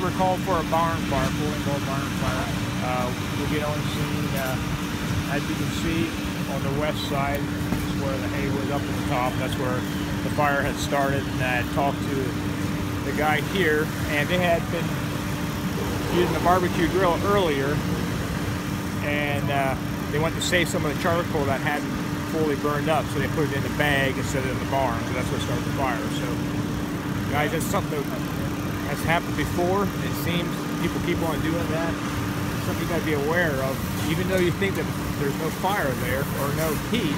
called for a barn fire, fully involved barn fire. Uh, we get on scene, uh, as you can see, on the west side is where the hay was up at the top. That's where the fire had started. And I talked to the guy here, and they had been using the barbecue grill earlier, and uh, they went to save some of the charcoal that hadn't fully burned up, so they put it in a bag instead of in the barn. So that's what started the fire. So, guys, that's something has happened before. It seems people keep on doing that. It's something you got to be aware of. Even though you think that there's no fire there or no heat,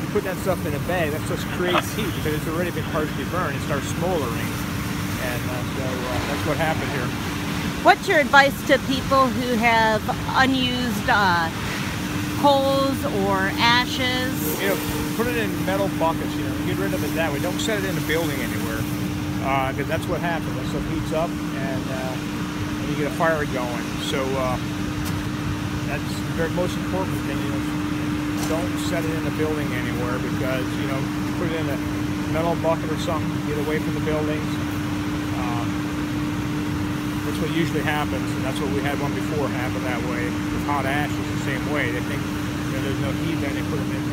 you put that stuff in a bag, that just creates heat because it's already been partially burned. It starts smoldering. And uh, so uh, that's what happened here. What's your advice to people who have unused uh, coals or ashes? You know, put it in metal buckets, you know, get rid of it that way. Don't set it in a building anywhere because uh, that's what happens. That stuff heats up and, uh, and you get a fire going. So uh, that's the very most important thing. You know, don't set it in a building anywhere because you know put it in a metal bucket or something. Get away from the buildings. Um, that's what usually happens, and that's what we had one before happen that way. With hot ashes, the same way. They think you know, there's no heat, then they put them in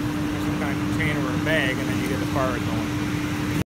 some kind of container or a bag, and then you get the fire going.